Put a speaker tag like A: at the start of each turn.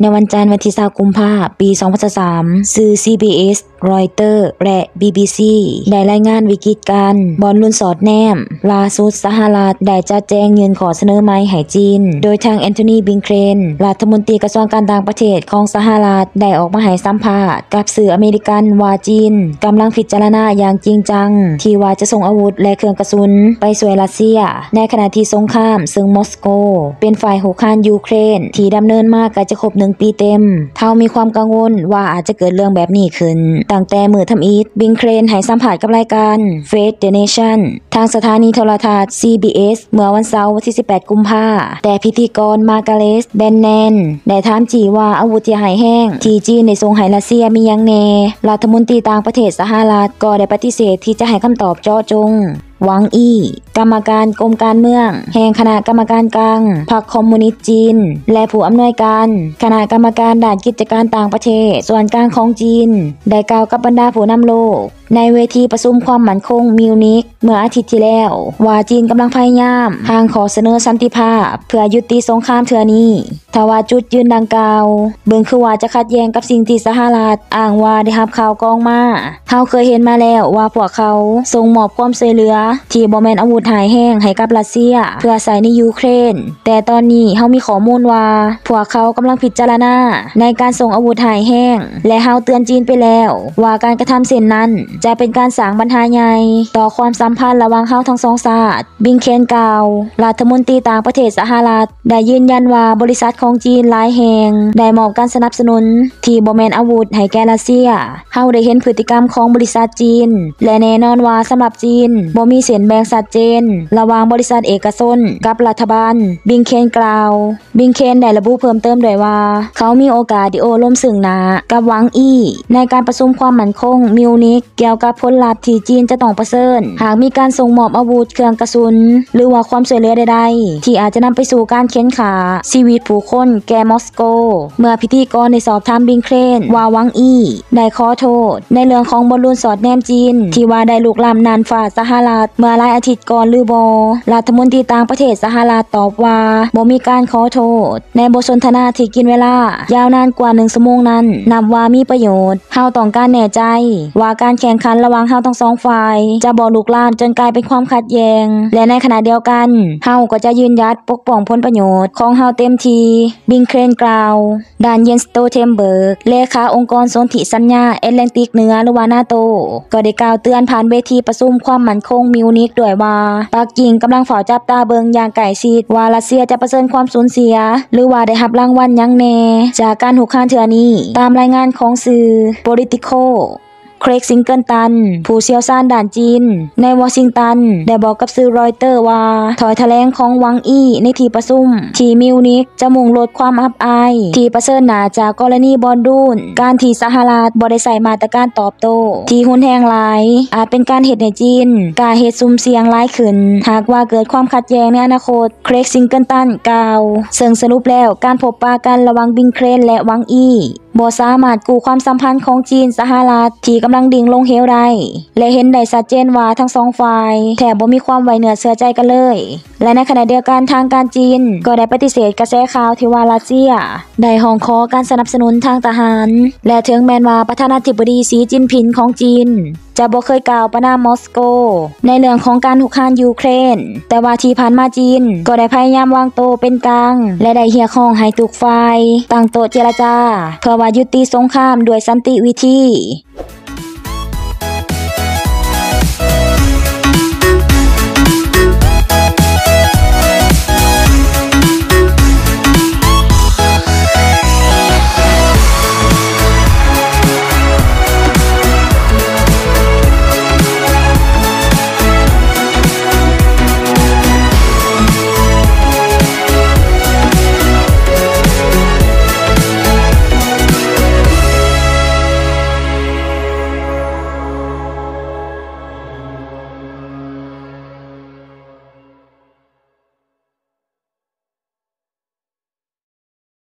A: ในวันจันทร์วันที่20กุมภาพันธ์ปี 2023 สื่อ CBS รอยเตอร์ และ BBC ได้รายงานวิกฤตการณ์บอลลุนสอดแนมลาสุดสหรัฐได้จัดแจงเงินขอเสนอไม้ให้จีน โดยทางแอนโทนีบิงเครน รัฐมนตรีกระทรวงการต่างประเทศของสหรัฐได้ออกมาให้สัมภาษณ์กับสื่ออเมริกันว่าจีนกำลังพิจารณาอย่างจริงจัง ที่ว่าจะส่งอาวุธและเครื่องกระสุนไปช่วยรัสเซีย ในขณะที่สงคราม ซึ่งมอสโก เป็นฝ่ายหุกคานยูเครน ที่ดำเนินมาก็จะครบหนึ่งปีเต็ม เท่ามีความกังวลว่าอาจจะเกิดเรื่องแบบนี้ขึ้นตั้งแต่มือทำอีทบิงเครนให้สัมผัสกับรายการ f a c e the Nation ทางสถานีโทรทัศน์ CBS เมื่อวันเสาร์ที่ 18 กุมภาแต่พิธีกรมาการเลสแบนแนนได้ถามจีว่าอาวุธที่หายแห้ง ทีจีนในทรงไฮรัสเซียมียังเนรัฐมนตรีต่างประเทศสหรัฐก็ได้ปฏิเสธที่จะให้คำตอบเจาะจง หวังอี้ กรรมการกรมการเมือง แห่งคณะกรรมการกลางพรรคคอมมิวนิสต์จีน และผู้อำนวยการคณะกรรมการด่านกิจการต่างประเทศ ส่วนกลางของจีน ได้กล่าวกับบรรดาผู้นำโลกในเวทีประชุมความมั่นคงมิวนิกเมื่ออาทิตย์ที่แล้ว ว่าจีนกำลังพยายามทางขอเสนอสันติภาพ เพื่อยุติสงครามเถื่อนี้ทว่าจุดยืนดังกล่าว เบิ่งคือว่าจะขัดแย้งกับสิ่งที่สหรัฐอ้างว่าได้รับข่าวกองมาเฮาเคยเห็นมาแล้วว่าพวกเขาส่งมอบความช่วยเหลือ ที่บ่แมนอาวุธหายแห้งให้กับรัสเซีย เพื่อใส่ในยูเครน แต่ตอนนี้เฮามีข้อมูลว่าพวกเขากำลังพิจารณาในการส่งอาวุธหายแห้ง และเฮาเตือนจีนไปแล้ว ว่าการกระทำเช่นนั้นจะเป็นการสร้างปัญหาใหญ่ต่อความสัมพันธ์ระหว่างเฮาทั้งสองชาติบิงเคนกล่าวรัฐมนตรีต่างประเทศสหรัฐได้ยืนยันว่าบริษัทของจีนหลายแห่งได้มอบการสนับสนุนที่บ่แม่นอาวุธให้แก่รัสเซียเฮาได้เห็นพฤติกรรมของบริษัทจีน และแน่นอนว่าสำหรับจีนบ่มีเส้นแบ่งชัดเจน ระหว่างบริษัทเอกชนกับรัฐบาล บิงเคนกล่าว บิงเคนได้ระบุเพิ่มเติมด้วยว่า เขามีโอกาสดิโอล่มสึ่งหนากับหวังอี้ในการประชุมความมั่นคงมิวนิกเกี่ยวกับผลลัพธ์ที่จีนจะต้องประเสริญ หากมีการส่งมอบอาวุธเครื่องกระสุน หรือว่าความช่วยเหลือใดๆ ที่อาจจะนำไปสู่การเค้นขาชีวิตผู้คนแก่มอสโก เมื่อพิธีกรในสอบถามบิงเครนว่าวังอี้ได้ขอโทษ ในเรื่องของบอลลูนสอดแนมจีน ที่ว่าได้ลุกลามนานฝ่าสหรัฐเมื่อหลายอาทิตย์ก่อนหรือบอรัฐมนตรีต่างประเทศสหรัฐตอบว่าบ่มีการขอโทษ ในบทสนทนาที่กินเวลายาวนานกว่าหนึ่งชั่วโมงนั้นนับว่ามีประโยชน์เฮาต้องการแน่ใจว่าการแข่งขันระหว่างเฮาทั้งสองฝ่าย จะบ่ลุกลามจนกลายเป็นความขัดแย้ง และในขณะเดียวกันเฮาก็จะยืนยัดปกป้องผลประโยชน์ของเฮาเต็มทีบิงเครนกล่าวดานเยนสโตเทมเบิร์กเลขาองค์กรสนธิสัญญาแอตแลนติกเหนือหรือว่านาโต ก็ได้กล่าวเตือนผ่านเวทีประชุมความมั่นคงมิวนิกด้วยว่าปักกิ่งกำลังเฝ้าจับตาเบิงอย่างใกล้ชิดว่ารัสเซียจะประเสริญความสูญเสีย หรือว่าได้รับรางวัลยังแน่จากการหุกคานเถื่อนี้ ตามรายงานของสื่อ Politico เครกซิงเกิลตัน ผู้เชี่ยวชาญด่านจีน ในวอชิงตัน ได้บอกกับสื่อรอยเตอร์ว่า ถอยแถลงของวังอี้ในที่ประชุม ที่มิวนิกจะมุ่งลดความอับอาย ที่ประเสริญหนาจากกรณีบอลดูน การที่สหรัฐบริใส่มาตรการตอบโต้ ที่หุนแหงหลาย อาจเป็นการเหตุในจีน การเหตุซุ่มเสียงร้ายขึ้น หากว่าเกิดความขัดแย้งในอนาคต เครกซิงเกิลตันกล่าวซึ่งสรุปแล้วการพบปะกันระว่างบิงเครนและวังอี้บ่สามารถกู้ความสัมพันธ์ของจีนสหรัฐที่กำลังดิ่งลงเหวได้ และเห็นได้ชัดเจนว่าทั้งสองฝ่ายแทบบ่มีความไว้เนื้อเชื่อใจกันเลย และในขณะเดียวกันทางการจีน ก็ได้ปฏิเสธกระแสข่าวที่ว่ารัสเซีย ได้ห้องขอการสนับสนุนทางทหาร และถึงแม้นว่าประธานาธิบดีสีจิ้นผิงของจีนจะบ่เคยกล่าวประนามมอสโก ในเรื่องของการหุกคานยูเครน แต่ว่าที่ผ่านมาจีน ก็ได้พยายามวางโตเป็นกลาง และได้เฮียข้องให้ทุกฝ่ายตั้งโตเจรจา เพื่อว่ายุติสงครามด้วยสันติวิธี